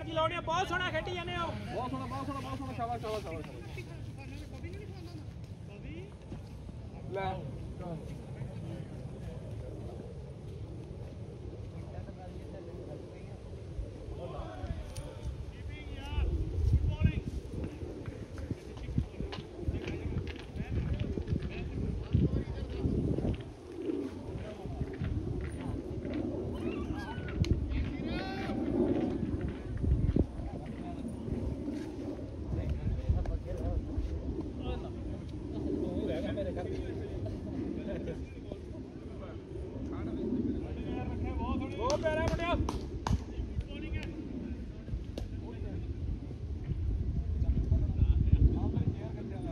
ਜਾਣ ਦੀ ਲੋੜ ਨਹੀਂ, ਬਹੁਤ ਸੋਹਣਾ ਖੇਡੀ ਜਾਂਦੇ ਹੋ। ਬਹੁਤ ਸੋਹਣਾ ਬਹੁਤ ਸੋਹਣਾ ਬਹੁਤ ਸੋਹਣਾ, ਸ਼ਾਬਾਸ਼ ਸ਼ਾਬਾਸ਼ ਸ਼ਾਬਾਸ਼ ਲੈ ਉਹ ਪਿਆਰਾ ਮੁੰਡਿਆ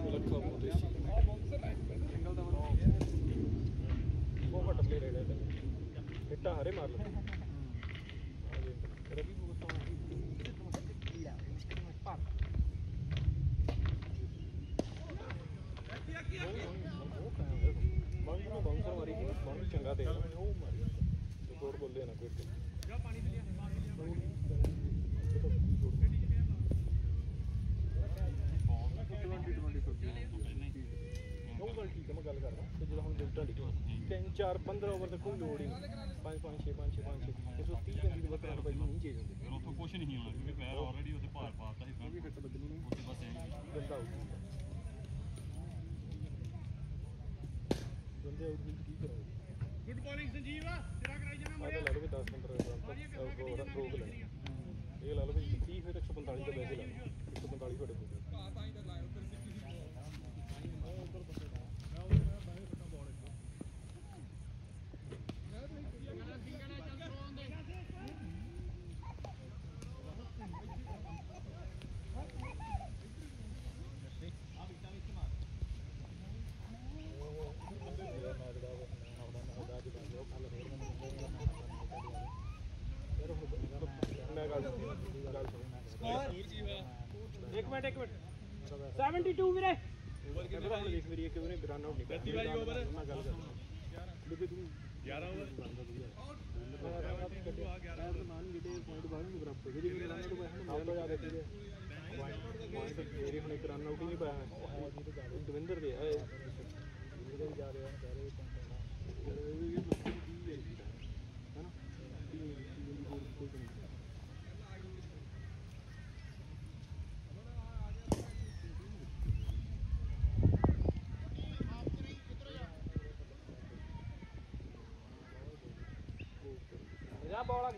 ਲੱਖਾ ਬਹੁਤ ਸਿੰਗਲ ਦਾ ਬਹੁਤ ਵੱਡਾ ਪਲੇਅਰ ਹੈ ਇਹ ਇੱਟਾਂ ਹਰੇ ਮਾਰ ਲਓ ਰਵੀ ਬੰਦ ਨੂੰ ਬਾਉਂਸਰ ਮਾਰੀ ਬੰਦ ਚੰਗਾ ਦੇ ਉਹ ਮਾਰੀ ਗੋੜ ਬੋਲੇ ਨਾ ਕੋਈ ਜਾ ਪਾਣੀ ਦੇ ਉਹ ਗੱਲ ਕਰਦਾ ਤੇ ਜਦੋਂ ਹੁਣ ਲਿਮਟਾਂ ਲਿਖੀਆਂ ਤਿੰਨ ਚਾਰ 15 ਓਵਰ ਤੱਕ ਕੋਈ ਲੋੜ ਹੀ ਨਹੀਂ। 5 5 6 5 6 5 6 130 35 ਦੇ ਬਾਅਦ ਭਾਈ ਨਹੀਂ ਚੇਜ ਹੁੰਦੇ ਫਿਰ ਉੱਥੋਂ ਕੁਝ ਨਹੀਂ ਹੋਣਾ ਕਿਉਂਕਿ ਪੈਰ ਆਲਰੇਡੀ ਉਹਦੇ ਭਾਰ ਪਾਤਾ ਸੀ। ਤਾਂ ਵੀ ਫਿੱਟ ਲੱਗਣੀ ਨਹੀਂ। ਉੱਥੇ ਬਸ ਐਂ ਗੰਦਾ ਹੋ ਗੰਦੇ ਆਊਟ ਕੀ ਕਰਾਂਗੇ? Good morning Sanjeev. ਤੇਰਾ ਕਰਾਈ ਜਾਣਾ ਆ ਤਾਂ ਲਾ ਲਓ ਵੀ 10 15 ਰਨ ਤੱਕ ਉਹ ਰੋਕ ਲੈਣੀ ਇਹ ਲਾ ਲਓ ਵੀ 30 ਫਿਰ 145 ਦਾ ਵੈਸੇ ਲਾ ਲਓ। 145 ਤੁਹਾਡੇ ਕੋਲ ਮੈਂ ਗੱਲ ਗੱਲ ਸੁਣ ਇੱਕ ਮਿੰਟ ਇੱਕ ਮਿੰਟ 72 ਵੀਰੇ ਕਹਿੰਦਾ ਹੁਣ ਦੇਖ ਮੇਰੀ ਇੱਕ ਉਹਨੇ ਰਨ ਆਊਟ ਨਹੀਂ ਕਰਦੀ ਬਾਈ ਓਵਰ ਮੈਂ ਗੱਲ ਕਰਦਾ ਬੀਬੀ ਤੂੰ 11 ਓਵਰ ਮੈਂ ਤਾਂ ਮਾਨ ਜਿਹੜੇ ਪੁਆਇੰਟ ਬਾਹਰ ਨੂੰ ਬਰਾਬਰ ਜਿਹੜੀ ਮੇਰੇ ਰਨ ਆਊਟ ਪਾਇਆ ਹੁਣ ਤੋਂ ਜ਼ਿਆਦਾ ਸੀ ਪੁਆਇੰਟ ਮੇਰੀ ਹੁਣ ਇੱਕ ਰਨ ਆਊਟ ਹੀ ਨਹੀਂ ਪਾਇਆ ਦਵਿੰਦਰ ਦੇ ਆਏ ਇਹਦੇ ਵੀ ਜਾ ਰਹੇ ਆ ਕਹਿ ਰਹੇ ਪੁਆਇੰਟ ਆਉਣਾ ਇਹ ਵੀ ਮੁਸ਼ਕਿਲ ਕੀ ਹੈ ਹੈਨਾ ਟੀਮ ਦੀ ਹੋਰ ਕੋਈ ਨਹੀਂ ਜਾ ਬੋਲ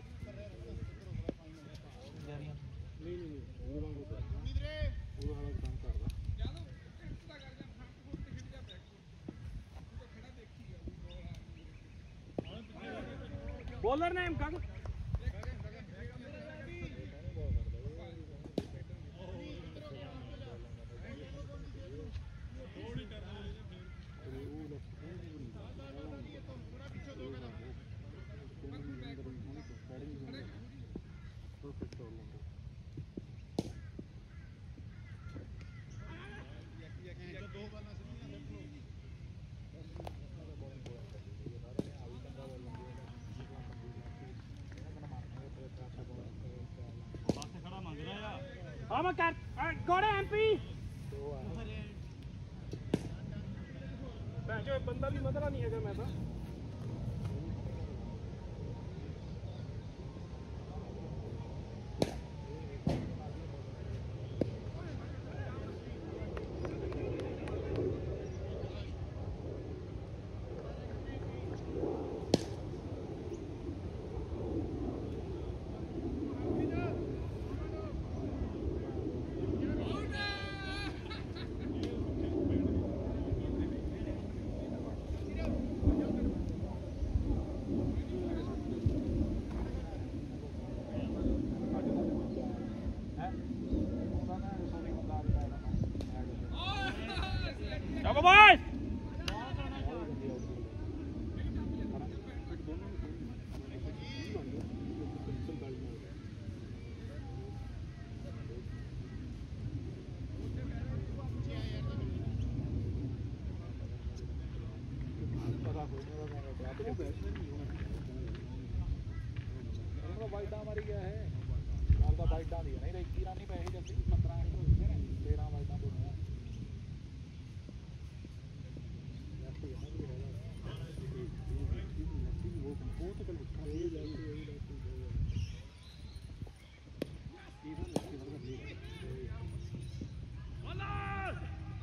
ਨਹੀਂ ਨਹੀਂ ਨਹੀਂ ਉਹ ਵਾਂਗੂ ਕਰ ਉਹ ਵਾਲਾ ਕੰਮ ਕਰਦਾ ਬੋਲਰ ਨੇਮ ਕੰਗ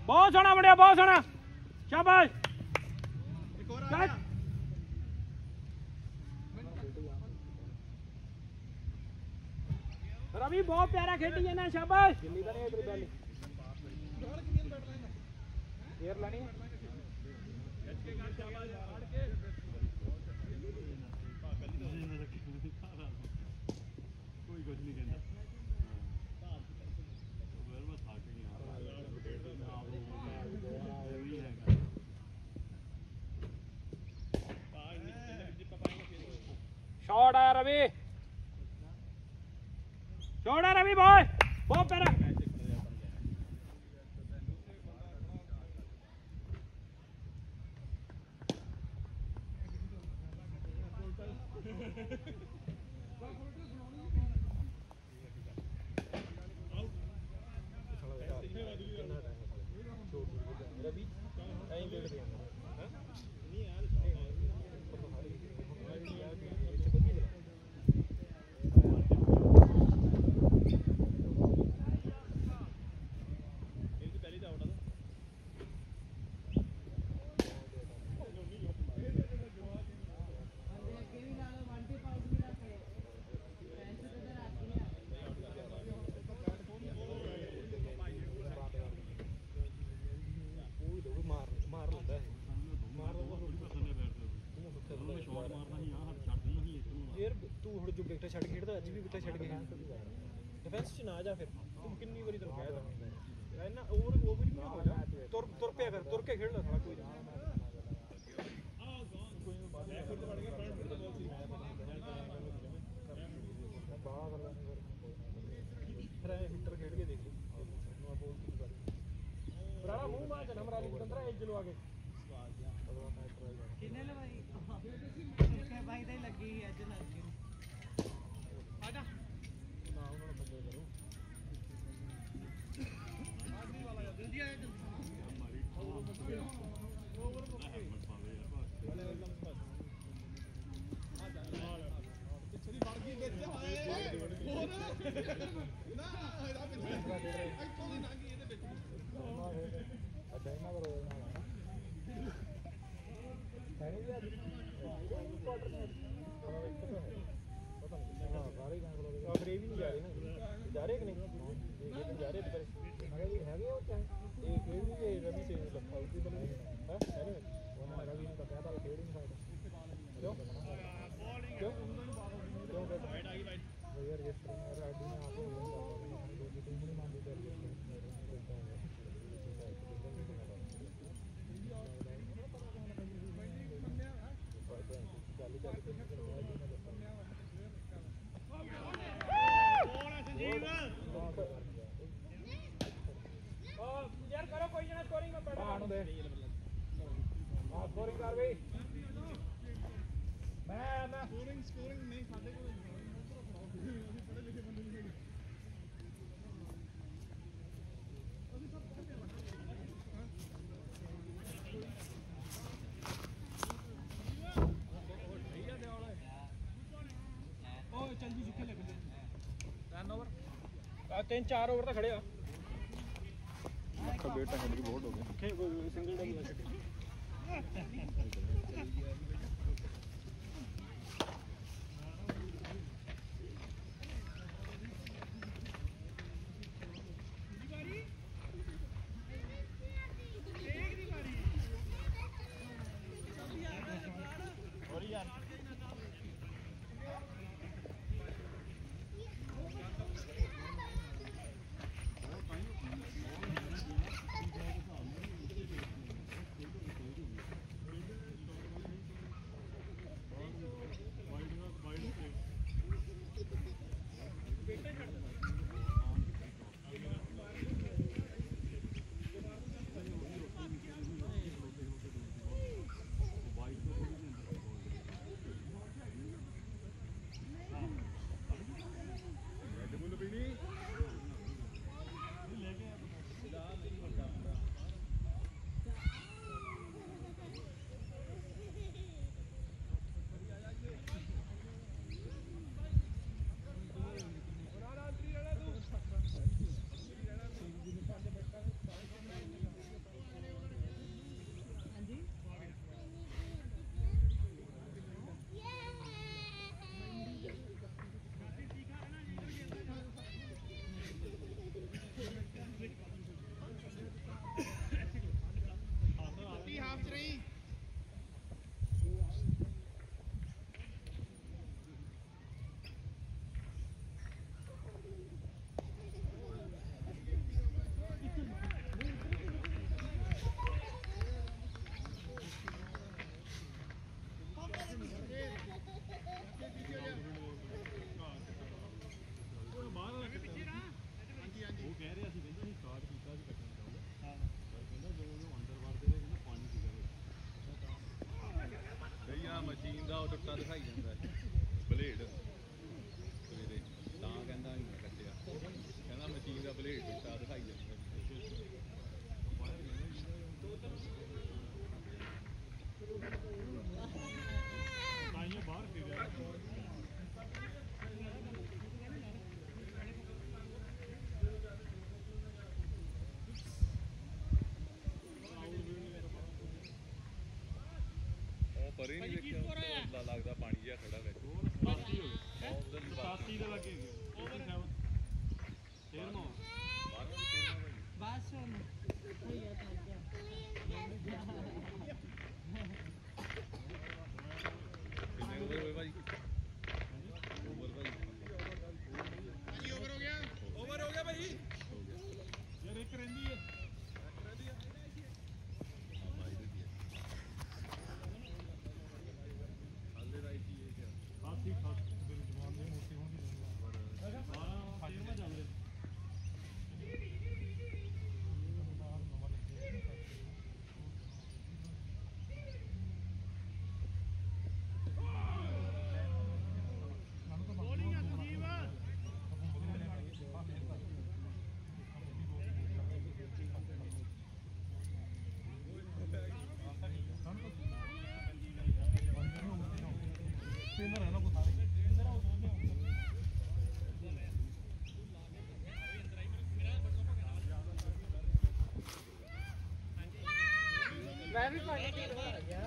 ਬਹੁਤ ਸੋਹਣਾ ਮੁੰਡਿਆ ਬਹੁਤ ਸੋਹਣਾ। ਸ਼ਾਬਾਸ਼। ਚੱਲ। ਰਵੀ ਬਹੁਤ ਪਿਆਰਾ ਖੇਡੀ ਜਾਂਦਾ ਸ਼ਾਬਾਸ਼। ਦਿੱਲੀ ਤਾਂ ਨਹੀਂ ਇਧਰ ਬੈਲ। ਏਅਰ ਲੈਣੀ? ਹੈ। ਕੋਈ ਕੁਝ ਨਹੀਂ ਕਹਿੰਦਾ ਉਹ ਬਸ ਥੱਕ ਗਿਆ ਇਹ ਵੀ ਹੈਗਾ ਸ਼ਾਟ ਆਇਆ ਰਵੀ। ਸ਼ਾਟ ਆ ਰਵੀ ਬੋਲ ਬਹੁਤ ਪਿਆਰਾ ਰਵੀ ਐਂ ਦੇਖਦੇ ਆ ਮਾਰ ਮਾਰ ਲੈਂਦਾ ਇਹ ਉਹਨੂੰ ਮੈਂ ਸ਼ਾਟ ਮਾਰਨਾ ਸੀ ਆ ਹੱਥ ਛੱਡ ਦਿੰਦਾ ਸੀ ਇੱਕ ਨੂੰ ਯਾਰ ਤੂੰ ਹੁਣ ਜੋ ਵਿਕਟਾਂ ਛੱਡ ਖੇਡਦਾ, ਅੱਜ ਵੀ ਵਿਕਟਾਂ ਛੱਡ ਕੇ ਡਿਫੈਂਸ 'ਚ ਨਾ ਜਾ ਫਿਰ। ਤੂੰ ਕਿੰਨੀ ਵਾਰੀ ਤੈਨੂੰ ਕਹਿ ਦਾਂ ਇੰਨਾ ਓਵਰ ਓਵਰ ਹੀ ਨਾ ਹੋ ਜਾ। ਤੁਰ ਤੁਰ ਪਿਆ ਕਰ, ਤੁਰ ਕੇ ਖੇਡ ਲੈ ਸਾਲਾ ਕੋਈ। ਨਾ ਫਿਰ ਐ ਹਿੱਟਰ ਖੇਡ ਕੇ ਦੇਖੀ। ਨੂੰ ਬੋਲ ਕੀ ਕਰ ਬਰਾੜਾ ਮੂੰਹ ਮਾਰ ਕੇ ਨੰਬਰ ਵਾਲੀ ਬੰਦਰਾ ਐਜ ਲਵਾ ਕੇ। ਤਿੰਨ ਚਾਰ ਓਵਰ ਤਾਂ ਖੜੇ ਆ। ਬੇਟਾ ਹੈਡ ਕੀ ਬਹੁਤ ਹੋ ਗਿਆ ਸਿੰਗਲ ਡਬਲ ਪਰੇ ਨਹੀਂ ਦੇਖਿਆ ਲੱਗਦਾ ਪਾਣੀ ਜਿਹਾ ਖੜਾ ਵਿੱਚ। 87 ਦੇ ਲੱਗੇ Grab it,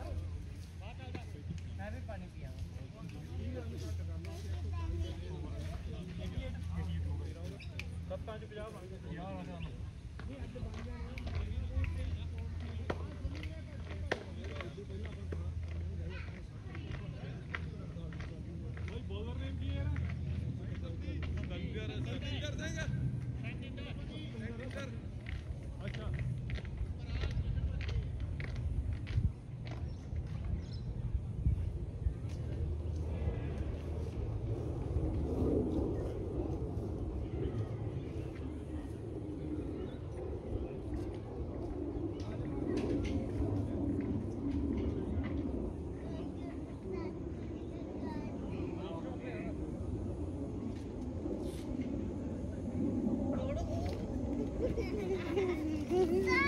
음.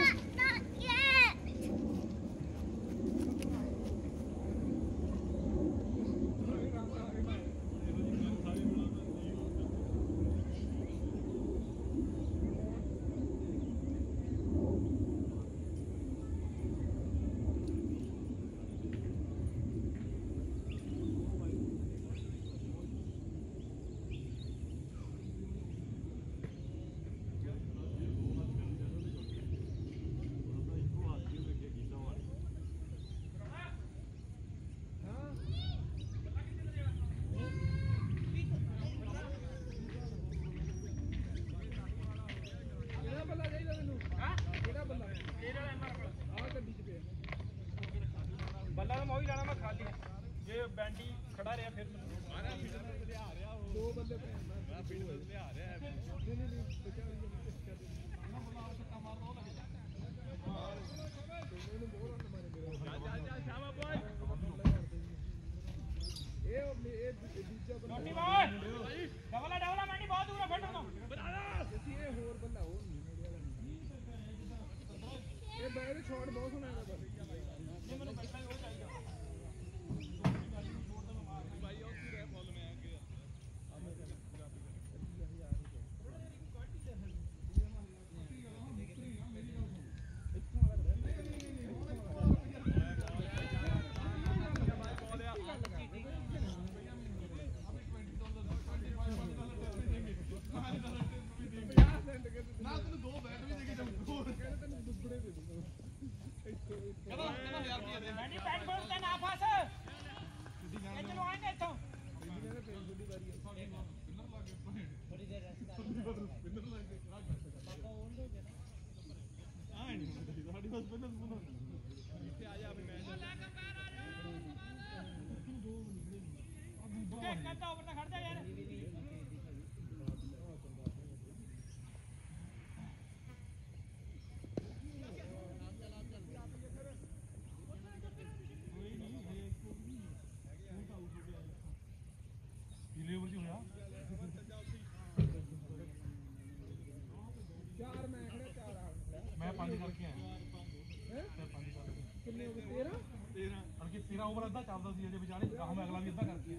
ਤੇਰਾ ਓਵਰ ਅੱਧਾ ਚੱਲਦਾ ਸੀ ਅਜੇ ਵਿਚਾਲੇ ਗਾਹ ਮੈਂ ਅਗਲਾ ਵੀ ਅੱਧਾ ਕਰਕੇ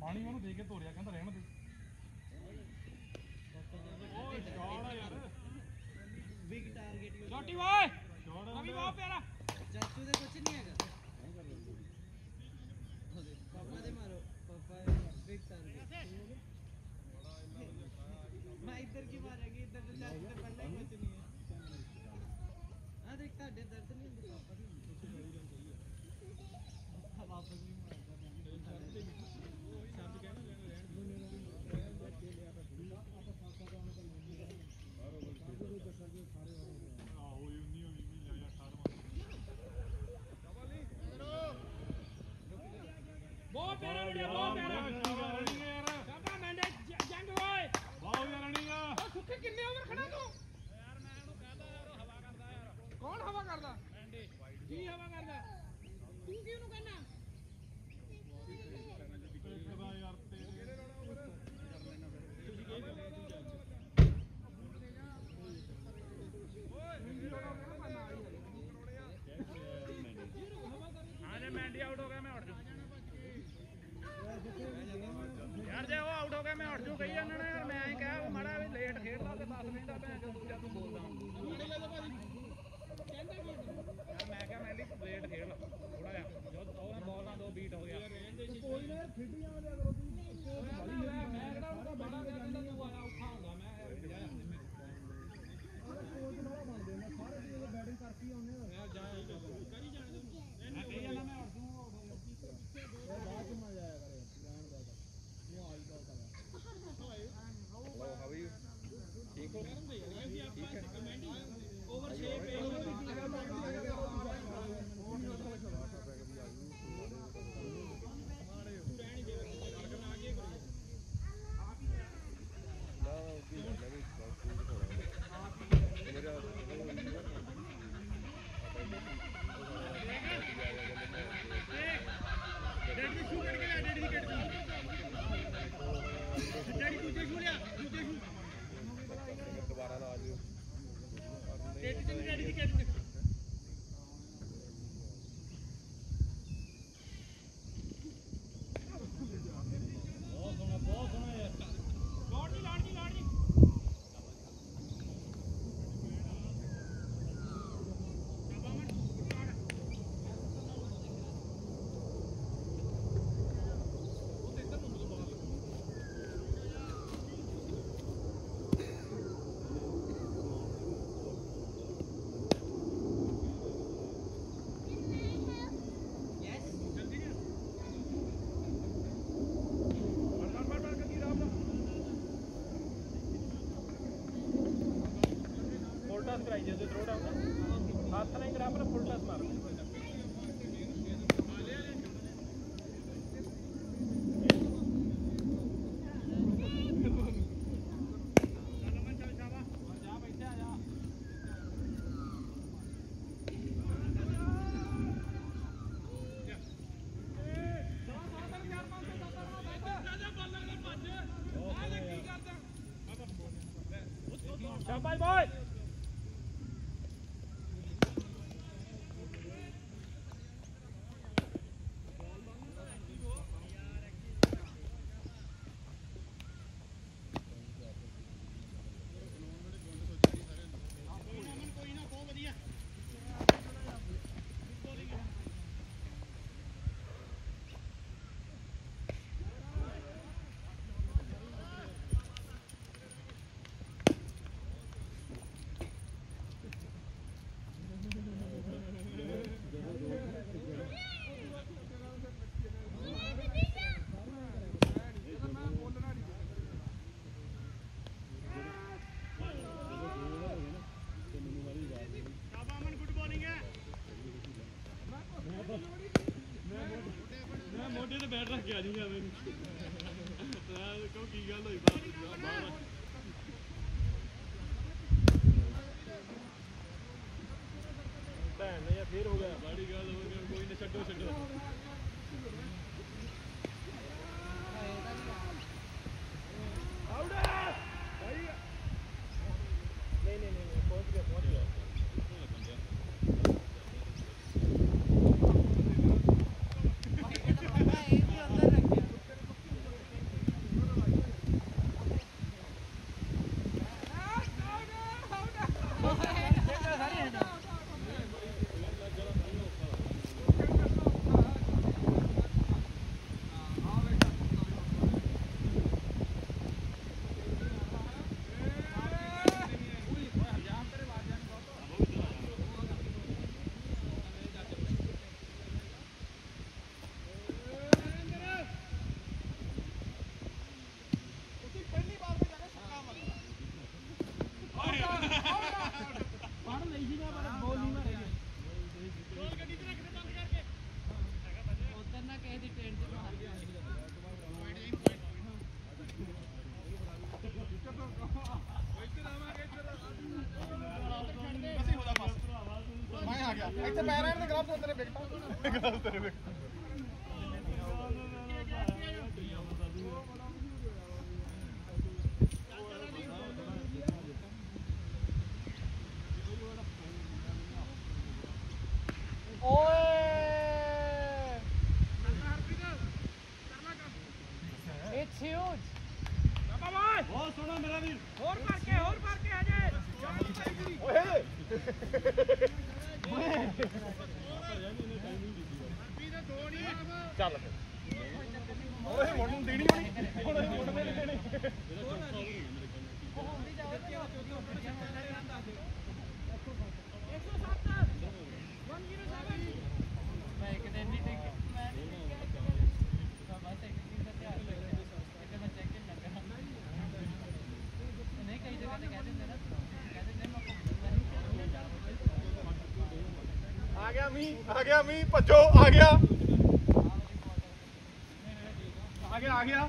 ਪਾਣੀ ਉਹਨੂੰ ਦੇ ਕੇ ਧੋਰਿਆ ਕਹਿੰਦਾ ਰਹਿਣ ਦੇ। ਓਏ ਸ਼ਾਟ ਆ ਯਾਰ। ਬਿਗ ਟਾਰਗੇਟ ਛੋਟੀ ਓਏ। ਅਭੀ ਬਹੁਤ ਪਿਆਰਾ। ਚਾਚੂ ਦੇ ਕੁਝ ਨਹੀਂ ਹੈਗਾ। ਬੈਠ ਰੱਖ ਕੇ ਆ ਜੂਗਾ ਮੈਂ ਇਸੀ ਨਾਲ ਬੜਾ ਬੋਲ ਨਹੀਂ ਮਾਰੇ ਬੋਲ ਗੱਡੀ ਤੇ ਰੱਖ ਦੇ ਬੰਦ ਕਰਕੇ ਉਧਰ ਨਾ ਕਿਸੇ ਦੀ ਟ੍ਰੇਨ ਤੇ ਬਾਹਰ ਗਿਆ ਮੈਂ ਆ ਗਿਆ। ਇੱਥੇ ਪੈ ਰਹਿਣ ਦੇ ਗਲਤ ਤੇਰੇ ਵਿਕਟਾਂ ਗਲਤ ਤੇਰੇ ਵਿਕਟਾਂ ਆ ਗਿਆ ਮੀ ਭੱਜੋ ਆ ਗਿਆ। ਆ ਗਿਆ ਆ ਗਿਆ।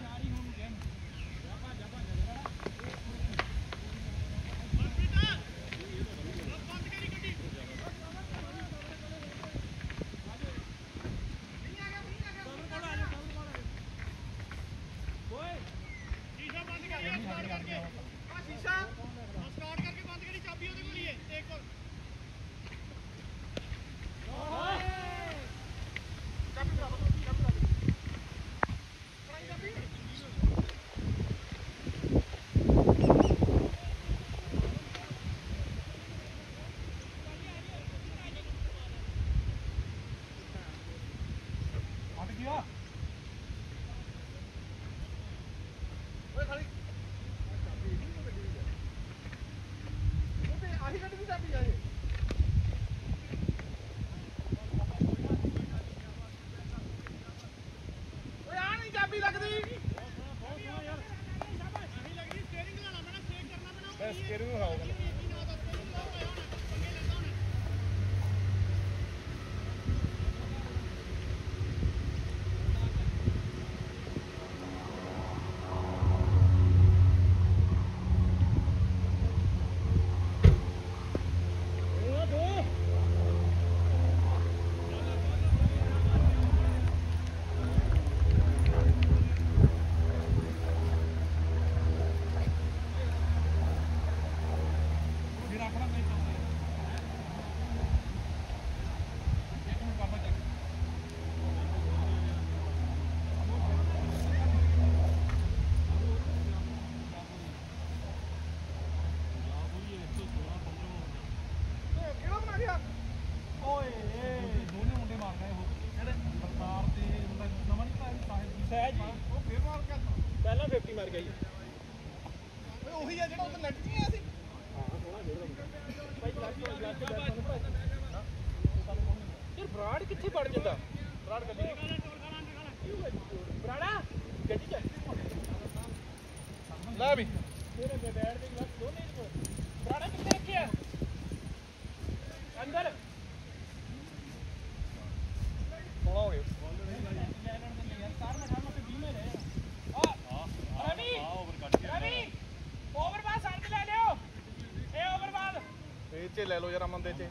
ਲਓ ਯਾਰ ਅਮਨ ਦੇ ਚ।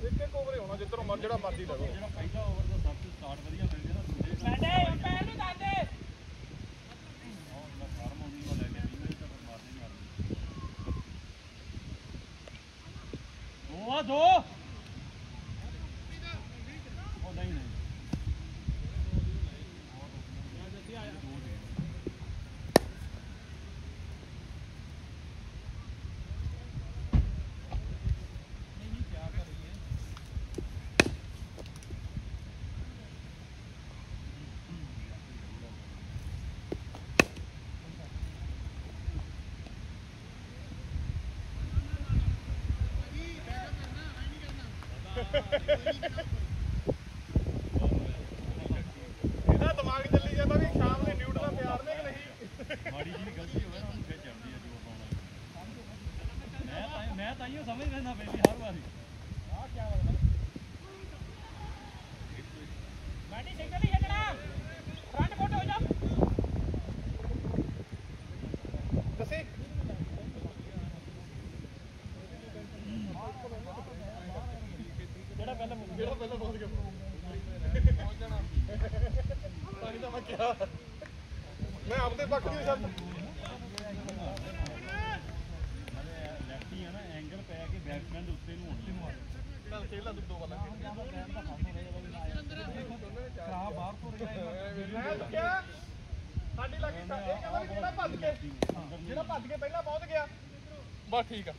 ਇੱਕ ਇੱਕ ਓਵਰ ਹੋਣਾ, ਜਿੱਧਰੋਂ ਮਰ ਜਿਹੜਾ ਮਰਜ਼ੀ ਲੱਗੋ ਜਿਹੜਾ ਪਹਿਲਾ ਓਵਰ ਦਾ ਸਭ ਤੋਂ ਸਟਾਰਟ ਵਧੀਆ ਮੈਂ ਕਿਹਾ। ਮੈਂ ਆਪਦੇ ਪੱਖ ਦੀ ਸ਼ਰਤ ਲੈਫਟੀ ਆ ਨਾ ਐਂਗਲ ਪੈ ਕੇ ਬੈਟਸਮੈਨ ਦੇ ਉੱਤੇ ਨੂੰ ਹੋਣੀ ਚੱਲ ਖੇਡ ਲੈ ਤੂੰ ਦੋ ਬਾਲਾਂ ਖਰਾਬ ਬਾਹਰ ਤੋਂ ਰਿਹਾ ਸਾਡੀ ਲੱਗੀ ਇਹ ਕਹਿੰਦਾ ਵੀ ਜਿਹੜਾ ਭੱਜ ਕੇ ਜਿਹੜਾ ਭੱਜ ਕੇ ਪਹਿਲਾਂ ਪਹੁੰਚ ਗਿਆ। ਬਸ ਠੀਕ ਆ।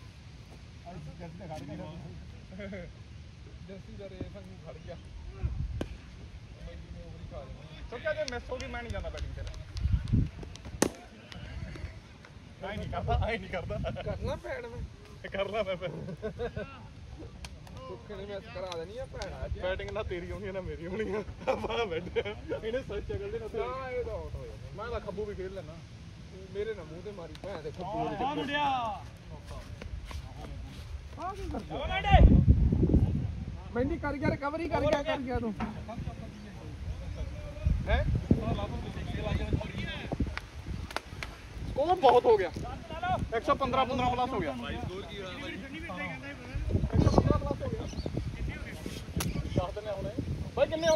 ਜਰਸੀ ਦਾ ਰੇਸ ਨੂੰ ਖੜ ਗਿਆ। ਸੋਚਿਆ ਜੇ ਮਿਸ ਹੋ ਗਈ ਮੈਂ ਨਹੀਂ ਜਾਂਦਾ ਬੈਟਿੰਗ ਤੇ। ਆਈ ਨਹੀਂ ਕਰਦਾ ਆਈ ਨਹੀਂ ਕਰਦਾ। ਕਰਨਾ ਪੈਣ ਮੈਂ। ਕਰ ਲਾ ਮੈਂ ਫਿਰ। ਸੁੱਖੇ ਨੇ ਮੈਸ ਕਰਾ ਦੇਣੀ ਆ ਭੈਣਾ ਅੱਜ। ਬੈਟਿੰਗ ਨਾ ਤੇਰੀ ਹੋਣੀ ਆ ਨਾ ਮੇਰੀ ਹੋਣੀ ਆ। ਆਪਾਂ ਬੈਠੇ ਆ। ਇਹਨੇ ਸੱਚ ਚੱਕਲ ਦੇ ਨਾ ਨਾ ਇਹ ਤਾਂ ਆਊਟ ਹੋ ਜਾਣਾ ਮੈਂ ਤਾਂ ਖੱਬੂ ਵੀ ਖੇਡ ਲੈਣਾ ਮੇਰੇ ਨਾਲ ਮੂੰਹ ਤੇ ਮਾਰੀ ਭੈਣ ਦੇ ਖੱਬੂ ਦੇ ਆ ਮੁੰਡਿਆ। ਮੈਂਡੀ। ਕਰ ਗਿਆ ਰਿਕਵਰੀ ਕਰ ਗਿਆ ਕਰ ਗਿਆ ਤੂੰ। स्कोर बहुत हो गया। 115 15 प्लस हो गया। भाई कितने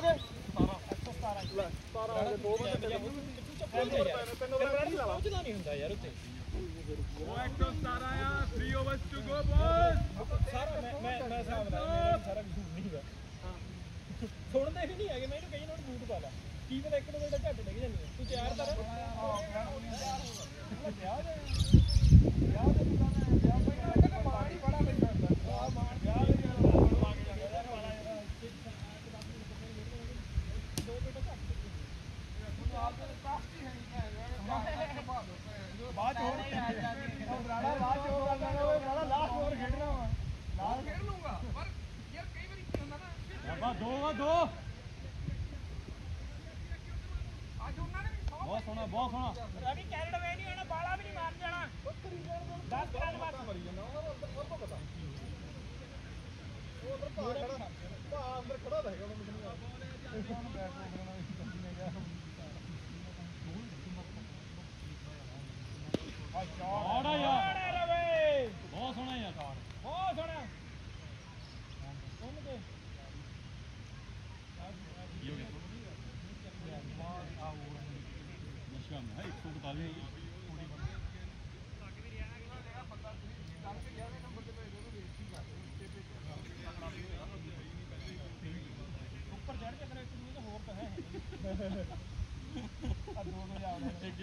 ਆ ਦੋ ਦੋ ਜਾਵੜਾ ਇੱਕ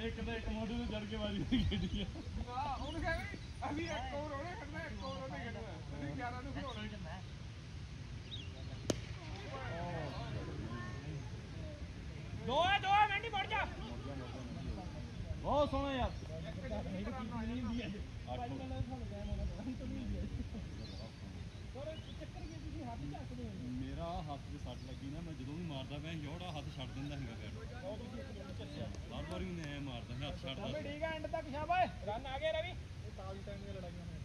ਇੱਕ ਤਾਂ ਇੱਕ ਮੋਢੇ ਤੇ ਚੜ ਕੇ ਵਾਰੀ ਖੇਡੀ ਆ ਆ ਉਹਨੂੰ ਕਹਿੰਦੇ ਅਸੀਂ ਇੱਕ ਹੋਰ ਉਹਨੇ ਖੜਨਾ ਇੱਕ ਹੋਰ ਉਹਨੇ ਖੜਨਾ ਤੁਸੀਂ 11 ਨੂੰ ਖੜਾਉਣਾ ਦੋ ਦੋ ਮੈਂਡੀ ਵੜ ਜਾ ਬਹੁਤ ਸੋਹਣਾ ਯਾਰ। ਮੇਰਾ ਹੱਥ 'ਚ ਸੱਟ ਲੱਗੀ ਨਾ ਮੈਂ ਜਦੋਂ ਵੀ ਮਾਰਦਾ ਪਿਆ ਜੋੜਾ ਹੱਥ ਛੱਡ ਦਿੰਦਾ ਸੀਗਾ ਫਿਰ। ਹਰ ਵਾਰੀ ਉਹਨੇ ਐ ਮਾਰਦਾ ਸੀ, ਹੱਥ ਛੱਡਦਾ ਸੀ। ਠੀਕ ਹੈ ਐਂਡ ਤੱਕ ਸ਼ਾਬਾਸ਼। ਰਨ ਆ ਗਏ ਰਵੀ। ਤਾਲੀ ਟਾਈਮ ਦੀਆਂ ਲੜਾਈਆਂ ਨੇ।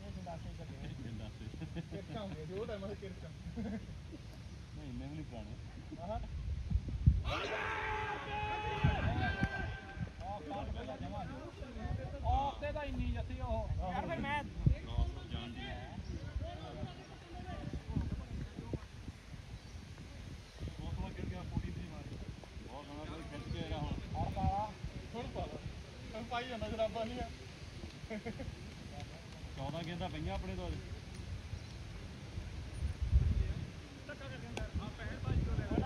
ਉਹ ਸੰਦਾਸੇ ਚੱਲੇ ਜਿੰਦਾ ਸੀ। ਕਿਰਚਾਂ ਹੁੰਦੀਆਂ ਸੀ ਉਹ ਟਾਈਮਾਂ 'ਚ ਕਿਰਚਾਂ ਨਹੀਂ ਮੈਂ ਵੀ ਨਹੀਂ ਪੁਰਾਣਾ। ਆਹ। ਆਹ ਤੇ ਤਾਂ ਇੰਨੀ ਜੱਸੀ ਉਹ। ਯਾਰ ਫਿਰ ਮੈਂ ਕ੍ਰਾਸ ਜਾਣ ਦੀ ਬਹੁਤ ਸੋਹਣਾ ਖੇਡ ਗਿਆ 43 ਮਾਰੀ ਬਹੁਤ ਸੋਹਣਾ ਕੋਈ ਖਿੱਚ ਕੇ ਹੈਗਾ ਹੁਣ ਹਰ ਕਾਲਾ ਹੁਣ ਪਾ ਲਾ ਹੁਣ ਪਾਈ ਜਾਂਦਾ ਜਰਾਬਾਂ ਨਹੀਂ ਆ 14 ਗੇਂਦਾਂ ਪਈਆਂ ਆਪਣੇ ਤੋਂ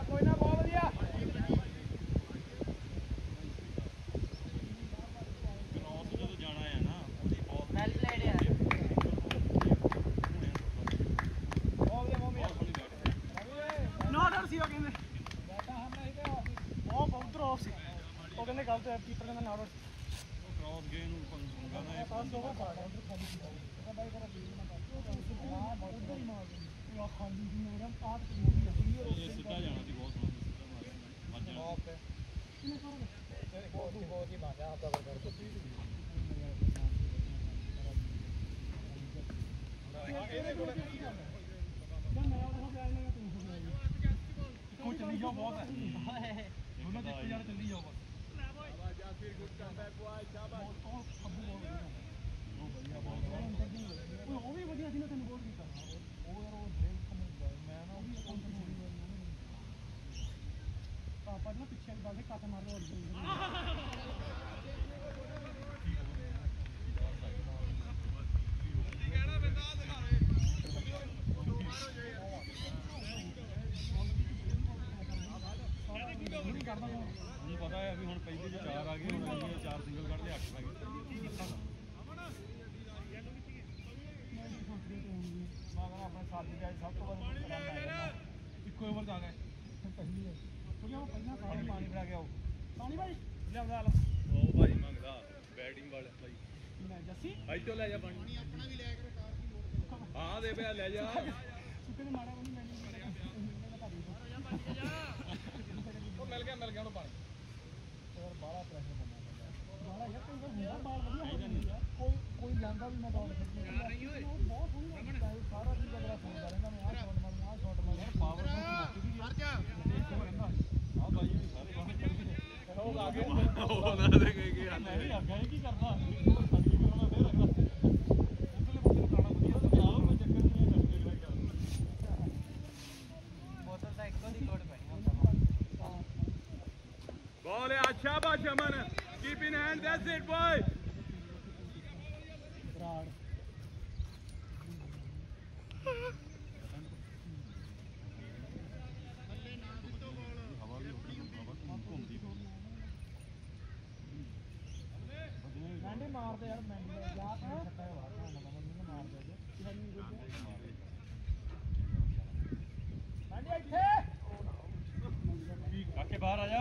ਕੋਈ ਨਾ ਬਹੁਤ ਵਧੀਆ। ਕ੍ਰਾਸ ਜਦੋਂ ਜਾਣਾ ਹੈ ਨਾ ਉਹਦੀ ਬਹੁਤ ਵੈਲ ਪਲੇਡ ਯਾਰ ਬਹੁਤ ਵਧੀਆ ਬਹੁਤ ਨੋ ਡਰ ਸੀ ਉਹ ਕਹਿੰਦੇ। ਬੈਟਾ ਹਮ ਨਹੀਂ ਤੇ ਉਹ ਬਹੁਤ ਆਫ ਸੀ। ਉਹ ਕਹਿੰਦੇ ਗਲਤ ਹੈ ਕੀਪਰ ਕਹਿੰਦਾ ਨਾ ਉਹ ਕ੍ਰਾਸ ਗਏ ਨੂੰ ਪੰਗਾ ਨਾ ਇਹ ਪਾਸ ਓਵਰ ਖਾ ਲਿਆ ਉਧਰ ਖਾਲੀ ਸੀ ਉਹਦਾ ਬਾਈ ਕਰਾ ਬੀਜ ਨਾ ਕਰ ਹਾਂ ਬਹੁਤ ਹੀ ਮਾਰ ਦਿੰਦੀ ਉਹ ਖਾਲੀ ਸੀ ਮੇਰਾ ਆਪ ਮੂਵੀ ਰੱਖੀ ਇਹ ਸਿੱਧਾ ਜਾਣਾ ਸੀ ਬਹੁਤ ਸੋਹਣਾ ਸਿੱਧਾ ਮਾਰਿਆ ਵੱਜ ਜਾਣਾ ਬਹੁਤ ਹੀ ਬਹੁਤ ਹੀ ਬਾਜਾ ਆਪਦਾ ਕਰ ਦਿੱਤੀ ਕੋਈ ਚੱਲੀ ਜਾਓ ਬਹੁਤ ਹੈ ਦੋਨੋਂ ਦੇਖੀ ਜਾਣ ਚੱਲੀ ਜਾਓ ਬਸ ਉਹ ਵੀ ਵਧੀਆ ਸੀ ਨਾ ਤੈਨੂੰ ਬਹੁਤ ਕੀਤਾ ਉਹ ਯਾਰ ਉਹ ਡ੍ਰੇਨ ਨਾ ਪਿੱਛੇ ਕੱਟ ਮਾਰ ਲੋ ਮੈਨੂੰ ਪਤਾ ਹੈ ਵੀ ਹੁਣ ਪਹਿਲੇ ਜੇ ਚਾਰ ਆ ਗਏ ਹੁਣ ਅਸੀਂ ਚਾਰ ਸਿੰਗਲ ਕੱਢ ਲਏ ਅੱਠ ਆ ਗਏ ਆਪਣੇ ਸਾਥੀ ਦਾ ਸਭ ਤੋਂ ਵੱਧ ਇੱਕੋ ਓਵਰ ਦਾ ਗਏ ਪਹਿਲੀ ਹੈ ਉਹ ਪਹਿਲਾਂ ਪਾਣੀ ਪਾਣੀ ਫੜਾ ਕੇ ਆਓ। ਪਾਣੀ ਭਾਈ। ਲਿਆਉਂਦਾ ਹਲ। ਉਹ ਭਾਈ ਮੰਗਦਾ ਬੈਟਿੰਗ ਵਾਲਾ ਭਾਈ। ਮੈਂ ਜੱਸੀ ਇੱਥੋਂ ਲੈ ਜਾ ਪਾਣੀ। ਆਪਣਾ ਵੀ ਲੈ ਕੇ ਹਾਂ ਦੇ ਪਿਆ ਲੈ ਜਾ। ਸੁੱਕੇ ਨੇ ਮਾਰਿਆ ਕੋਈ ਮੈਨੂੰ ਉਹ ਮਿਲ ਗਿਆ ਮਿਲ ਗਿਆ ਉਹਨੂੰ ਪਾਣੀ। ਹੋਰ ਬਾਹਲਾ ਪ੍ਰੈਸ਼ਰ ਬੰਦਾ ਬਾਲਾ ਯਾਰ ਕੋਈ ਹੁੰਦਾ ਬਾਲ ਵਧੀਆ ਹੋ ਜਾਂਦਾ ਕੋਈ ਕੋਈ ਜਾਂਦਾ ਵੀ ਮੈਂ ਬਾਲ ਖੇਡਣੀ ਉਹ ਬਹੁਤ ਸੋਹਣੀ ਸਾਰਾ ਚੀਜ਼ ਅਗਲਾ ਸੁਣਦਾ ਰਹਿੰਦਾ ਮੈਂ ਆਹ ਸ਼ਾਟ ਮਾਰੂ ਆਹ ਸ਼ਾਟ ਮਾਰੂ। ਪਾਵਰ ਨੂੰ ਮਰ ਜਾ ਆ ਭਾਈ ਇਹ ਸਾਰੇ ਬਾਹਰ ਚੱਲ ਗਏ ਉਹ ਆ ਗਏ ਉਹਨਾਂ ਦੇ ਗਏ ਗਏ ਮੈਂ ਵੀ ਅੱਗਾ ਇਹ ਕੀ ਕਰਦਾ ਸਾਡੀ ਵੀ ਕਰਾਉਣਾ ਫੇਰ ਅੱਗਾ ਉਸਲੇ ਬੰਦੇ ਨੂੰ ਖਾਣਾ ਵਧੀਆ ਤੇ ਆਓ ਕੋਈ ਚੱਕਰ ਨਹੀਂ ਹੈ ਚੱਲ ਕੇ ਗਿਆ ਬੋਤਲ ਤਾਂ ਇੱਕੋ ਦੀ ਲੋੜ ਪੈਣੀ Ball out, Shabash, Aman. Keep in hand, that's it, boy. Brar ਹਵਾ ਵੀ ਉੱਡੀ ਹਵਾ ਘੁੰਮਦੀ ਮੈਂਡੇ ਮਾਰਦੇ ਯਾਰ ਮੈਂਡੇ ਜਾ ਕੇ ਛੱਟਾ ਹੈ ਬਾਹਰ ਨਾ ਮੈਨੂੰ ਮਾਰਦੇ ਅੱਜ ਕਿਹਨੂੰ ਮੈਂਡੇ ਇੱਥੇ ਕਾਕੇ ਬਾਹਰ ਆ ਜਾ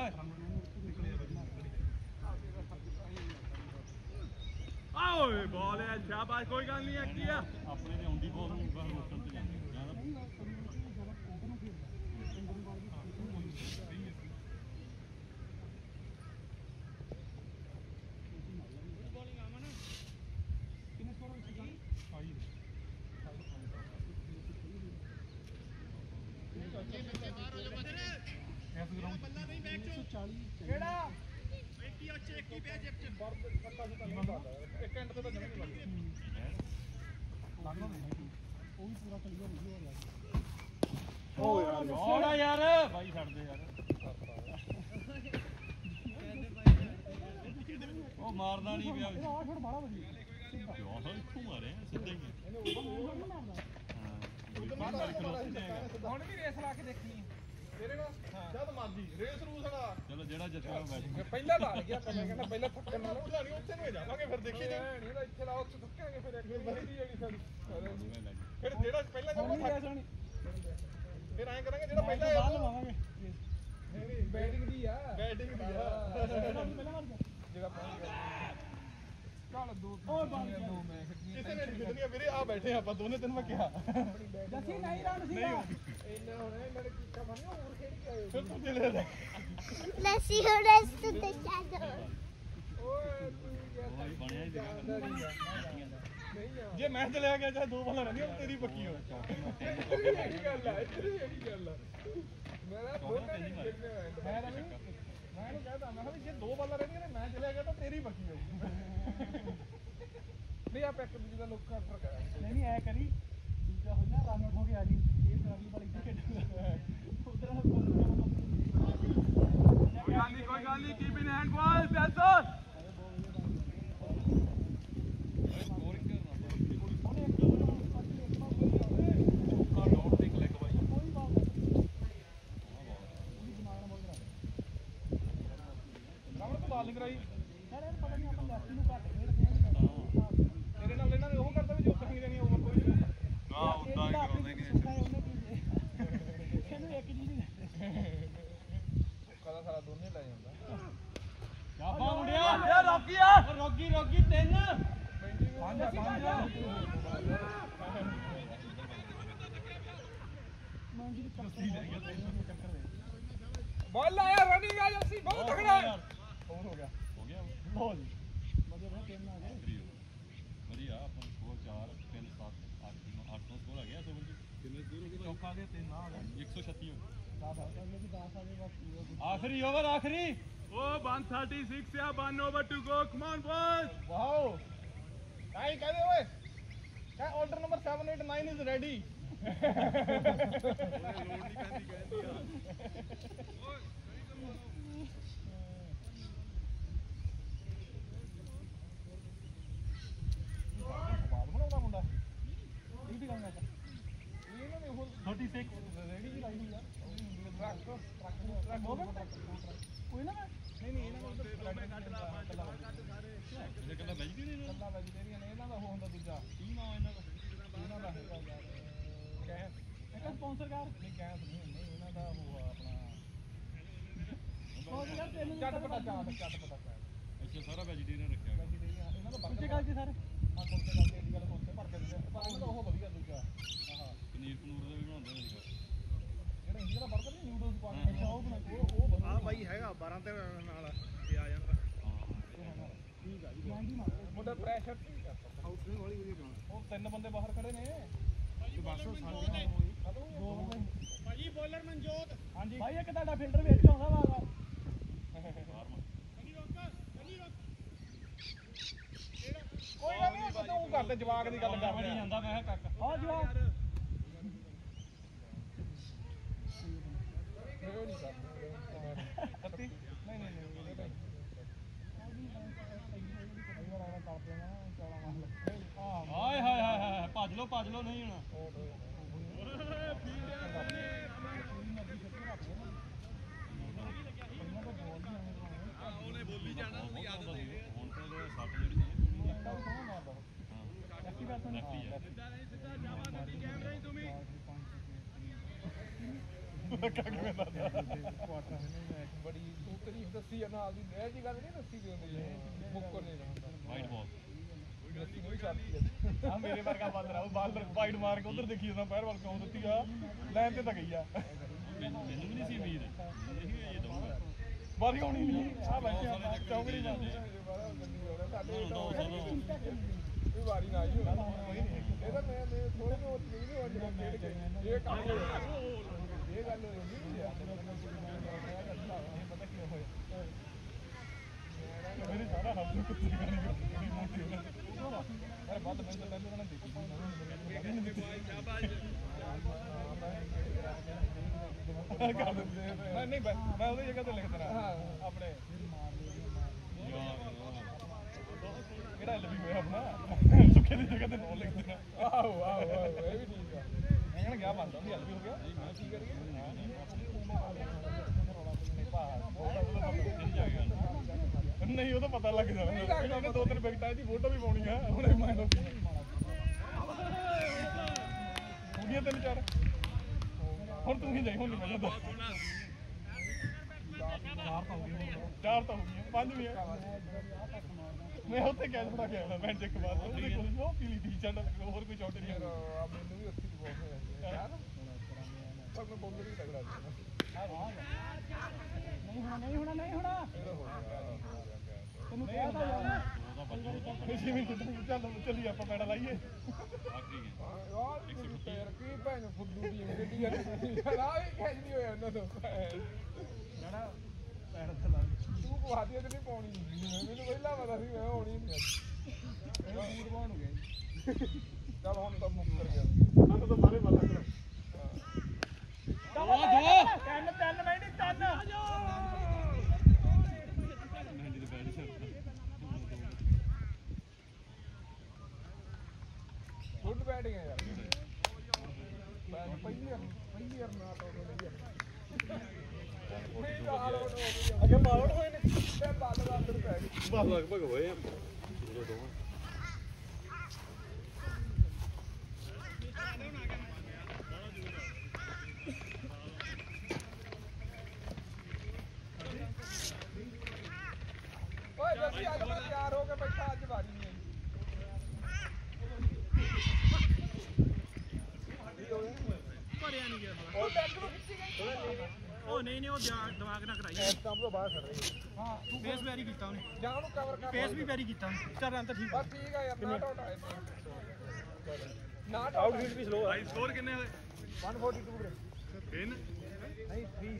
ਆਓ ਬਾਲ ਹੈ ਸ਼ਾਬਾਸ਼ ਕੋਈ ਗੱਲ ਨਹੀਂ ਹੈ ਕੀ ਆ ਆਪਣੇ ਦੇ ਆਉਂਦੀ ਬਹੁਤ ਨੂੰ ਬਾਹਰ ਰੋਕਣ ਤੇ ਜਾਂਦੇ ਜ਼ਿਆਦਾ ਕਿਹੜਾ ਇੱਕ ਐਂਡ ਤੇ ਤਾਂ ਜਮੀ ਨਹੀਂ ਲੱਗਦਾ ਉਹ ਵੀ ਪੂਰਾ ਕਲੀਅਰ ਨਹੀਂ ਹੋ ਰਿਹਾ ਉਹ ਯਾਰ ਹੋਣਾ ਯਾਰ ਬਾਈ ਛੱਡ ਦੇ ਯਾਰ ਮਾਰਦਾ ਨਹੀਂ ਪਿਆ। ਇਹ ਆਹ ਸ਼ਾਟ ਬੜਾ ਵਧੀਆ। ਯਾਰ ਇੱਥੋਂ ਮਾਰਿਆ ਸਿੱਧਾ ਹੀ ਮਾਰਦਾ ਹਾਂ ਉਧਰ ਮਾਰ ਹੁਣ ਵੀ ਰੇਸ ਲਾ ਕੇ ਦੇਖਣੀ ਤੇਰੇ ਨਾਲ ਜਦ ਮਰਜ਼ੀ ਰੇਸ ਰੂਸ ਵਾਲਾ। ਚਲੋ ਜਿਹੜਾ ਜਿੱਤੇਗਾ ਬੈਟਿੰਗ ਪਹਿਲਾਂ ਲਾ ਗਿਆ ਪਹਿਲਾਂ ਕਹਿੰਦਾ ਪਹਿਲਾਂ ਥੱਕਣ ਨਾਲ ਉਡਾਣੀ ਉੱਥੇ ਨੂੰ ਜਾਵਾਂਗੇ ਫਿਰ ਦੇਖੀ ਜੇ ਨਹੀਂ ਤਾਂ ਇੱਥੇ ਲਾਓ ਉੱਥੇ ਥੱਕਾਂਗੇ ਫਿਰ ਅੱਗੇ ਵਧੀ ਜਾਣੀ ਸਾਡੀ ਫਿਰ। ਜਿਹੜਾ ਪਹਿਲਾਂ ਨਹੀਂ ਜਾਊਗਾ ਫਿਰ ਐਂ ਕਰਾਂਗੇ ਜਿਹੜਾ ਪਹਿਲਾਂ ਨਹੀਂ ਬੈਟਿੰਗ ਦੀ ਆ। ਬੈਟਿੰਗ ਦੀ ਆ। ਪਹਿਲਾਂ ਮਾਰ ਜਾ ਜਿਹੜਾ ਪਹੁੰਚ ਗਿਆ ਚੱਲ ਦੋ ਉਹ ਬਾਲ ਗਿਆ। ਦੋ ਮੈਂ ਕਿਸੇ ਨੇ ਨਹੀਂ ਵੀਰੇ ਆ ਬੈਠੇ ਆਪਾਂ ਦੋਨੇ ਤੈਨੂੰ ਮੈਂ ਕਿਹਾ ਜੱਸੀ ਨਹੀਂ ਰਨ ਸੀਗਾ ਇੰਨਾ ਹੁਣ ਇਹਨਾਂ ਕੀਤਾ ਬਣੀ ਹੋਰ ਖੇਡ ਕੇ ਆਏ ਫਿਰ ਤੂੰ ਚਲੇ ਜਾ Let's see who rest to the ਓਏ, ਤੂੰ ਕਿਆ ਬਣਿਆ ਹੀ ਦੇਗਾ ਜੇ ਮੈਂ ਚਲਿਆ ਗਿਆ ਚਾਹੇ ਦੋ ਬਾਲਾਂ ਰਹਿੰਦੀਆਂ ਤੇਰੀ ਪੱਕੀ ਹੋ ਇਹ ਗੱਲ ਆ ਇਹ ਗੱਲ ਆ ਮੇਰਾ ਦੋਨਾਂ ਨੇ ਖੇਡਣੇ ਮੈਂ ਮੈਂ ਇਹਨੂੰ ਕਹਿੰਦਾ ਮੈਂ ਕਿਹਾ ਵੀ ਜੇ ਦੋ ਬਾਲਾਂ ਰਹਿੰਦੀਆਂ ਨੇ ਮੈਂ ਚਲਿਆ ਗਿਆ ਤਾਂ ਤੇਰੀ ਪੱਕੀ ਹੋ ਨਹੀਂ ਆ ਪੈਕ ਦੂਜੇ ਦਾ ਲੋਕਾਂ ਫ਼ਰਕ ਹੈ ਨਹੀਂ ਨਹੀਂ ਐ ਕਰੀ। ਦੂਜਾ ਹੋ ਜਾ ਰਨ ਆਊਟ ਹੋ ਗਿਆ ਜੀ। ਇਹ ਟਰਾਲੀ ਵਾਲੀ ਖੇਡੂਗਾ ਉਧਰ ਕੋਈ ਗੱਲ ਨਹੀਂ ਕੋਈ ਗੱਲ ਨਹੀਂ keep in hand ball that's all Ravan ਤੋਂ ਬਾਲ ਨਹੀਂ ਕਰਾਈ। ਯਾਰ ਇਹ ਪਤਾ ਨਹੀਂ ਆਪਾਂ ਲੈਫਟੀ ਨੂੰ ਘੱਟ ਖੇਡਦੇ ਆਂ ਤੇਰੇ ਨਾਲ ਇਹਨਾਂ ਨੇ ਉਹ ਕਰਦਾ ਵੀ ਜੋ ਨਹੀਂ ਦੇਣੀ ਓਵਰ ਕੋਈ ਨਹੀਂ ਨਾ ਉਦਾਂ ਹੀ ਕਰਾਉਂਦੇ ਨੇ। ਇਹਨੂੰ ਇੱਕ ਜੀ ਨਹੀਂ ਕਦਾ ਸਾਰਾ ਦੋਨੇ ਲੈ ਜਾਂਦਾ। ਸ਼ਾਬਾ ਮੁੰਡਿਆ। ਇਹ ਰੋਕੀ ਆ। ਰੋਕੀ ਰੋਕੀ ਤਿੰਨ। ਪੰਜ ਪੰਜ ਮਾਂ ਜੀ ਚੱਕਰ ਬਾਲ ਆਇਆ ਰਨਿੰਗ ਆ ਜੱਸੀ ਬਹੁਤ ਗਿਆ ਹੋ ਗਿਆ ਲੋ ਜੀ ਵਧੀਆ ਬਣਾ ਟੀਮ ਨਾਲ ਆ ਗਏ ਵਧੀਆ ਆਪਾਂ ਸਕੋਰ 4 3 7 8 9 8 ਤੋਂ ਸਕੋਰ ਆ ਗਿਆ ਸੋਵਰ ਜੀ। ਕਿੰਨੇ ਸਕੋਰ ਹੋ ਗਏ ਚੌਕਾ ਦੇ 3 ਆ। 136 ਹੋ ਗਏ। 10 ਆ ਗਏ ਜੀ 10 ਆ ਗਏ ਬਸ ਆਖਰੀ ਓਵਰ ਆਖਰੀ। ਓ 136 ਆ 1 over to go come on boys wow. ਕਾਈ ਕਹਦੇ ਓਏ ਕਹ ਆਰਡਰ ਨੰਬਰ 789 ਇਜ਼ ਰੈਡੀ ਲੋੜ ਨਹੀਂ ਪੈਂਦੀ ਕਹਿੰਦੀ ਆ ਸਵਾਦ ਬਣਾਉਂਦਾ ਮੁੰਡਾ ਇਹ ਵੀ ਗੱਲ ਕਰ ਇਹਨਾਂ ਨੇ ਉਹ 36 ਰੇੜੀ ਵੀ ਲਾਈ ਹੋਈ ਆ ਟਰੱਕ ਟਰੱਕ ਨੂੰ ਟਰੱਕ ਕੋਈ ਨਾ ਨਹੀਂ ਨਹੀਂ ਇਹਨਾਂ ਕੋਲ ਤਾਂ ਕੱਲਾ ਇਹਦੇ ਕੱਲਾ ਵੈਜੀਟੇਰੀਅਨ ਕੱਲਾ ਵੈਜੀਟੇਰੀਅਨ ਇਹਨਾਂ ਦਾ ਉਹ ਹੁੰਦਾ ਦੂਜਾ। ਕੀ ਨਾਮ ਇਹਨਾਂ ਦਾ? ਇਹਨਾਂ ਦਾ ਹੈਗਾ ਯਾਰ ਕੈਸ। ਇੱਕ ਸਪਾਂਸਰ ਕਰ। ਨਹੀਂ ਕੈਸ ਨਹੀਂ ਨਹੀਂ ਇਹਨਾਂ ਦਾ ਉਹ ਆ ਆਪਣਾ। ਚੱਟਪਟਾ ਚਾਟ ਚੱਟਪਟਾ ਚਾਟ ਅੱਛਾ ਸਾਰਾ ਵੈਜੀਟੇਰੀਅਨ ਰੱਖਿਆ ਹੋਇਆ। ਵੈਜੀਟੇਰੀਅਨ ਇਹਨਾਂ ਦਾ ਬਰਗਰ ਗੱਲ ਜੀ ਸਰ। ਹਾਂ ਕੁਲਚੇ ਗੱਲ ਦੀ ਗੱਲ ਦਾ ਉਹ ਵਧੀਆ ਦੂਜਾ ਆਹ ਪਨੀਰ ਪਨੂਰ ਦਾ ਵੀ ਬਣਾਉਂਦੇ ਨੇ ਜੀ ਜਿਹੜਾ ਇੰਡੀਆ ਦਾ ਬਰਗਰ ਨਹੀਂ ਨਿਊਡਲਸ ਪਾ ਕੇ ਖਾਂਦਾ ਉਹ ਬਣਾ ਉਹ ਉਹ ਵਧੀਆ ਆ ਬਾਈ ਹੈਗਾ 12 ਤੇ ਨਾਲ ਤੇ ਆ ਜਾਂਦਾ। ਠੀਕ ਆ ਜੀ ਮੁੰਡਾ ਪ੍ਰੈਸ਼ਰ ਠੀਕ ਆ। ਆਊਟਸਟਿੰਗ ਵਾਲੀ ਵਧੀਆ ਬਣਾ ਉਹ ਤਿੰਨ ਬੰਦੇ ਬਾਹਰ ਖੜੇ ਨੇ। ਤੇ ਬਸ ਉਹ ਸਾਡੇ ਦੋ ਬੰਦੇ ਭਾਜੀ ਬੋਲਰ ਮਨਜੋਤ। ਹਾਂਜੀ। ਭਾਈ ਇੱਕ ਤੁਹਾਡਾ ਫਿਲਟਰ ਵਿੱਚ ਆਉਂਦਾ ਵਾ ਵਾ ਕੋਈ ਗੱਲ ਨਹੀਂ ਆਪਾਂ ਤੂੰ ਜਵਾਕ ਦੀ ਗੱਲ ਕਰਦੇ ਨਹੀਂ ਜਾਂਦਾ ਮੈਂ ਕਾਕਾ। ਹਾਂ ਜਵਾਕ। ਨਹੀਂ ਨਹੀਂ ਨਹੀਂ ਹਾਏ ਹਾਏ ਹਾਏ ਹਾਏ ਭੱਜ ਲਓ ਭੱਜ ਲਓ ਨਹੀਂ ਹੋਣਾ। ਉਹਨੇ ਬੋਲੀ ਜਾਣਾ ਉਹਦੀ ਆਦਤ ਹੈ ਹੁਣ ਤਾਂ ਇਹਦੇ ਸੱਟ ਜਿਹੜੀ ਸੀ ਹਾਂ ਲੈਫਟੀ ਹੈ ਬੜੀ ਤੂੰ ਦੱਸੀ ਆ ਨਾਲ ਦੀ ਇਹ ਜੀ ਗੱਲ ਨਹੀਂ ਦੱਸੀ ਦੀ ਹੁੰਦੀ ਮੁੱਕਰ ਨਹੀਂ ਵਾਈਟ ਬਾਲ ਦੱਸੀ ਨਹੀਂ ਛੱਡਦੀ ਆ ਮੇਰੇ ਵਰਗਾ ਬਾਲਰ ਆ ਉਹ ਬਾਲਰ ਵਾਈਡ ਮਾਰ ਕੇ ਉਧਰ ਦੇਖੀ ਜਾਂਦਾ ਪੈਰ ਵੱਲ ਕਿਉਂ ਦਿੱਤੀ ਆ ਲਾਈਨ ਤੇ ਤਾਂ ਗਈ ਆ ਮੈਨੂੰ ਵੀ ਨਹੀਂ ਸੀ ਉਮੀਦ ਇਹ ਇਹ ਦਊਗਾ ਵਾਰੀ ਹੋਣੀ ਨਹੀਂ ਆ ਬੈਠੇ ਚੌਂਕੜੀ ਜਾਂਦੇ ਸਾਨੂੰ ਦੋ ਸੌ ਇਹ ਵਾਰੀ ਨਾ ਆਈ ਹੋਣੀ ਇਹ ਤਾਂ ਮੈਂ ਮੈਂ ਥੋੜੇ ਨੂੰ ਨਹੀਂ ਨਹੀਂ ਹੋਣੀ ਖੇਡ ਕੇ। ਇਹ ਕੰਮ ਇਹ ਗੱਲ ਹੋਈ ਨਹੀਂ ਆ। ਪਤਾ ਕੀ ਹੋਇਆ ਮੇਰੇ ਸਾਰਾ ਹੱਥ ਨੂੰ ਕੁੱਤੀ ਕਰੀ ਗਈ ਮੋਟੀ ਅਰੇ ਬਾਤ ਮੈਂ ਤਾਂ ਪਹਿਲਾਂ ਉਹਨਾਂ ਨੇ ਦੇਖੀ ਸੀ। ਨਹੀਂ ਦਿੱਤੀ ਮੈਂ ਨਹੀਂ ਮੈਂ ਮੈਂ ਉਹਦੀ ਜਗ੍ਹਾ ਤੇ ਲਿਖ ਦੇਣਾ। ਆਪਣੇ। ਕਿਹੜਾ ਐਲ ਹੋਇਆ ਆਪਣਾ ਸੁੱਕੇ ਦੀ ਜਗ੍ਹਾ ਤੇ ਨੋ ਲਿਖ ਦੇਣਾ ਆਹੋ ਆਹੋ ਆਹੋ ਇਹ ਵੀ ਠੀਕ ਆ ਮੈਂ ਕਹਿਣਾ ਗਿਆ ਮੰਨਦਾ ਵੀ ਐਲ ਹੋ ਗਿਆ ਮੈਂ ਕੀ ਕਰੀਏ ਨਹੀਂ ਉਹ ਤਾਂ ਪਤਾ ਲੱਗ ਜਾਣਾ ਇਹਨੇ ਦੋ ਤਿੰਨ ਵਿਕਟਾਂ ਦੀ ਫੋਟੋ ਵੀ ਪਾਉਣੀ ਆ ਹੁਣੇ ਮੈਂ ਹੋ ਤਿੰਨ ਚਾਰ ਹੁਣ ਤੂੰ ਹੀ ਜਾਈ ਹੁਣ ਨਹੀਂ ਮੈਂ ਜਾਂਦਾ ਚਾਰ ਤਾਂ ਹੋ ਗਈਆਂ। ਪੰਜ ਵੀ ਆ। ਮੈਂ ਉੱਥੇ ਕੈਚ ਫੜਾ ਕੇ ਆਇਆ ਮੈਚ ਇੱਕ ਬਾਅਦ ਉਹਦੇ ਕੋਲ ਉਹ ਪੀਲੀ ਟੀ-ਸ਼ਰਟ ਹੋਰ ਕੋਈ ਸ਼ਾਟ ਨਹੀਂ ਆ ਮੈਨੂੰ ਵੀ ਉੱਥੇ ਬਹੁਤ ਹੋਇਆ ਯਾਰ ਪਰ ਮੈਂ ਬੋਲਰ ਹੀ ਤਗੜਾ ਨਹੀਂ ਹੋਣਾ ਨਹੀਂ ਹੋਣਾ ਨਹੀਂ ਹੋਣਾ। ਤੈਨੂੰ ਕਿਹਾ ਤਾਂ ਯਾਰ। ਚੱਲ ਚੱਲੀ ਆਪਾਂ ਪੈੜਾ ਲਾਈਏ। ਯਾਰ ਪੈਰ ਕੀ ਭੈਣ ਫੁੱਦੂ ਦੀ ਗੱਡੀ ਯਾਰ ਆ ਵੀ ਖੈਚ ਨਹੀਂ ਹੋਇਆ ਉਹਨਾਂ ਤੋਂ। ਨਾ ਪੈਰ ਤੇ ਲਾ ਤੂੰ ਕੁਹਾਦੀਆਂ ਤੇ ਨਹੀਂ ਪਾਉਣੀ ਮੈਨੂੰ ਪਹਿਲਾਂ ਪਤਾ ਸੀ ਮੈਂ ਹੋਣੀ ਨਹੀਂ ਇਹ ਪਾਉਣ ਹੋ ਗਿਆ ਚੱਲ ਹੁਣ ਤਾਂ ਮੁੱਕ ਕਰ ਗਿਆ। ਸਾਨੂੰ ਤਾਂ ਸਾਰੇ ਮੱਲਾ ਕਰ ਉਹ ਦੋ। ਤਿੰਨ ਤਿੰਨ ਮੈਂ ਨਹੀਂ ਤਿੰਨ। ਦੇ ਬੈਠ ਸ਼ਰਤ ਗੁੱਡ ਬੈਟਿੰਗ ਹੈ ਯਾਰ। ਪਹਿਲੀ ਵਾਰ ਪਹਿਲੀ ਵਾਰ ਨਾ ਤਾਂ ਉਹ ਨਹੀਂ ਅੱਗੇ ਬਾਊਟ ਹੋਏ ਨੇ ਬਾਲ ਅੰਦਰ ਪੈ ਗਈ ਬਸ ਲਗਭਗ ਹੋਏ ਆ। ਦੋਵਾਂ ਓਏ ਜੱਸੀ ਅੱਜ ਮੈਂ ਤਿਆਰ ਹੋ ਕੇ ਬੈਠਾ ਅੱਜ ਵਾਰੀ ਨਹੀਂ ਆਈ ਭਰਿਆ ਨਹੀਂ ਗਿਆ ਉਹ ਬੈਂਕ ਨੂੰ ਖਿੱਚੀ ਗਈ ਉਹ ਨਹੀਂ ਨਹੀਂ ਉਹ ਦਿਆ- ਦਿਮਾਗ ਨਾ ਕਰਾਈ ਇਸ ਕੰਮ ਤੋਂ ਬਾਹਰ ਕਰ ਰਹੀ ਹਾਂ ਤੂੰ ਫੇਸ ਵੈਰੀ ਕੀਤਾ ਉਹਨੇ। ਜਾਂ ਉਹਨੂੰ ਕਵਰ ਕਰ ਫੇਸ ਵੀ ਵੈਰੀ ਕੀਤਾ ਉਹਨੇ। ਚੱਲ ਰਨ ਤਾਂ ਠੀਕ ਬਸ ਠੀਕ ਆ ਯਾਰ ਨਾਟ ਆਊਟ ਆਏ ਨਾਟ ਆਊਟ। ਵੀ ਸਲੋ ਹਾਈ ਸਕੋਰ ਕਿੰਨੇ ਹੋਏ? 142 ਵੀਰੇ। ਤਿੰਨ? ਨਹੀਂ 3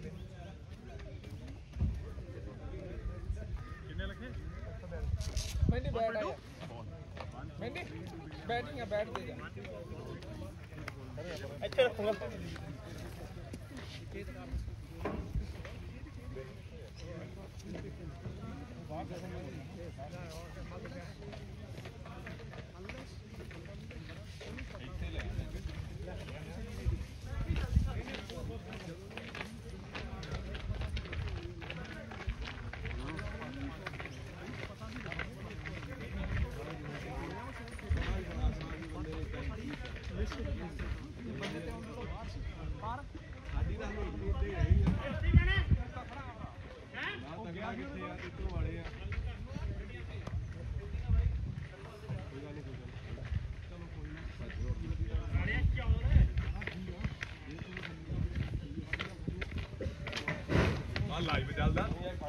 ਕਿੰਨੇ ਲੱਗੇ? ਮੈਂਡੀ ਬੈਟ ਆ ਮੈਂਡੀ ਬੈਟਿੰਗ ਆ ਬੈਟ ਦੇ ਜਾ ਇੱਥੇ ਰੱਖੂਗਾ ਲਾਈਵ बात करने के लिए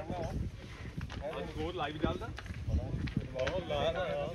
ਚੱਲਦਾ ਸਕੋਰ ਲਾਈਵ ਚੱਲਦਾ। ਬਹੁਤ ਲਾਦਾ